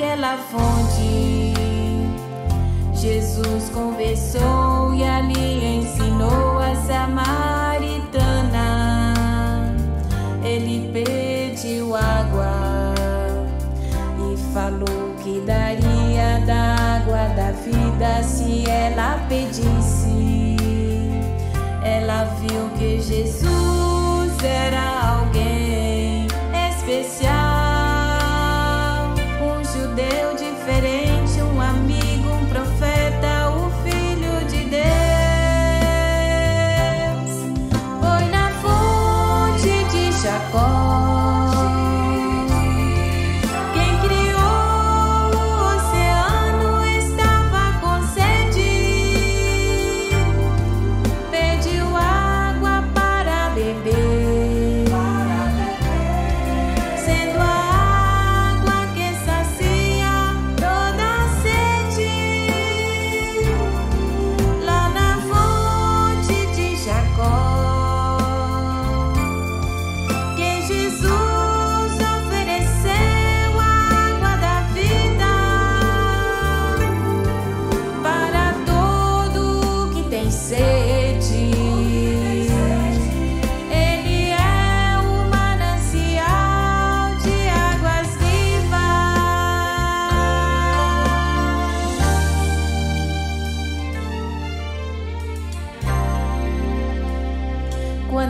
naquela fonte. Jesus conversou e ali ensinou a samaritana. Ele pediu água e falou que daria da água da vida se ela pedisse. Ela viu que Jesus era alguém chacola.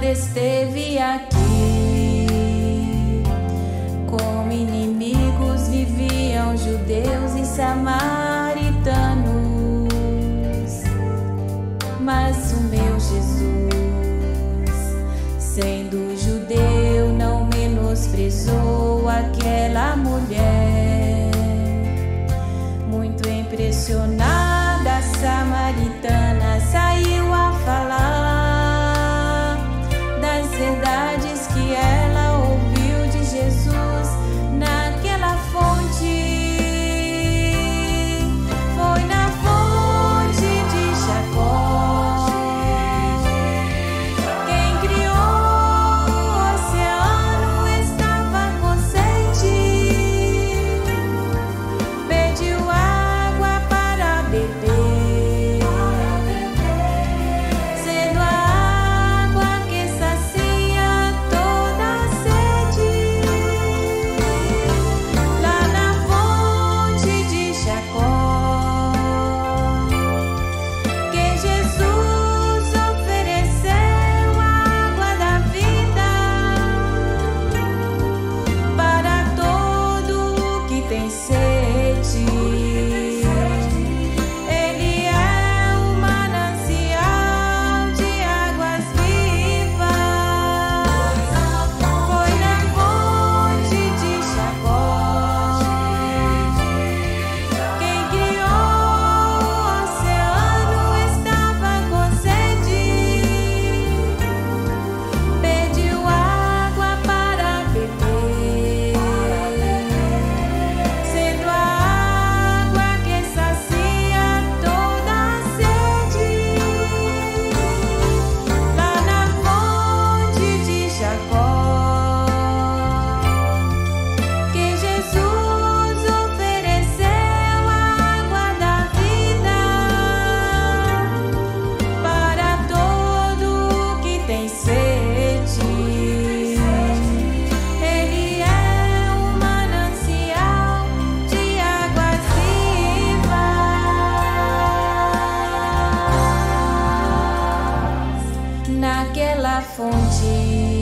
Esteve aqui. Como inimigos viviam judeus e samaritanos, mas o meu Jesus, sendo judeu, não menosprezou aquela mulher. Muito impressionada, a samaritana saiu vivas. Naquela fonte